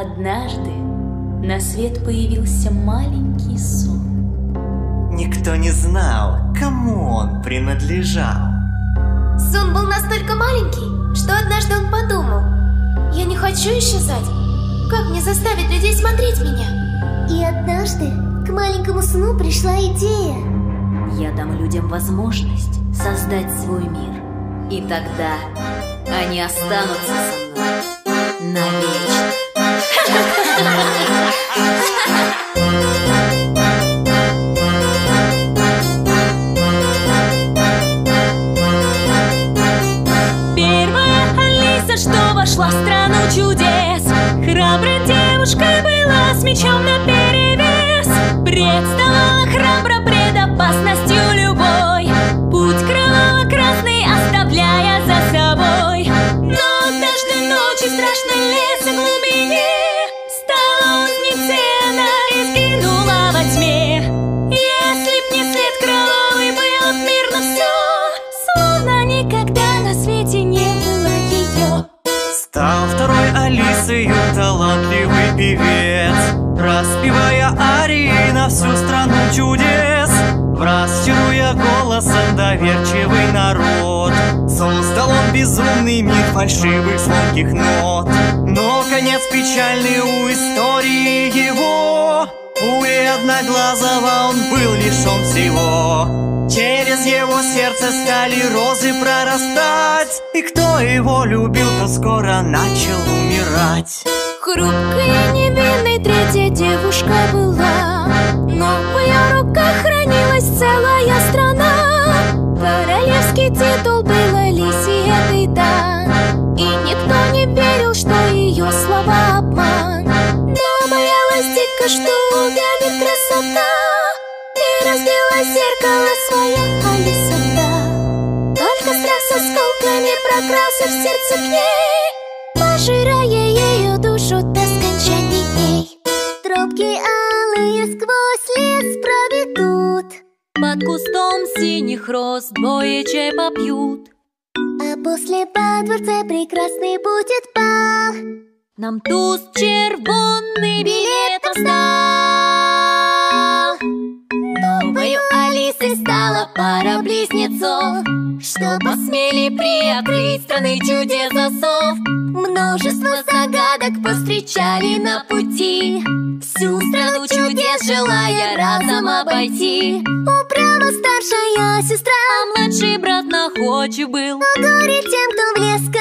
Однажды на свет появился маленький сон. Никто не знал, кому он принадлежал. Сон был настолько маленький, что однажды он подумал, я не хочу исчезать, как мне заставить людей смотреть меня? И однажды к маленькому сну пришла идея. Я дам людям возможность создать свой мир, и тогда они останутся со мной навечно. Первая Алиса, что вошла в страну чудес. Храброй девушкой была с мечом на перевес Представала храбро пред опасностью Стал второй Алисою талантливый певец. Распевая арии на всю страну чудес. Враз чаруя голосом доверчивый народ. Создал он безумный мир фальшивых звонких нот. Но конец печальный у истории его. У одноглазого он был лишен всего Через его сердце стали розы прорастать. И кто его любил, то скоро начал умирать. Хрупкая, невинной третья девушка была Но в ее руках хранилась целая зеркало свое Алиса, да Только страх с осколками прокрался в сердце к ней Пожирая ее душу до скончания дней Тропки алые сквозь лес проведут. Под кустом синих роз двое чай попьют. А после по дворце прекрасный будет бал. Нам туз червонный близнецов Что посмели приоткрыть страны чудес засов Множество загадок повстречали на пути. Всю страну чудес желая разом обойти. Управа старшая сестра А младший брат находчив был. Но горе тем, кто в лес к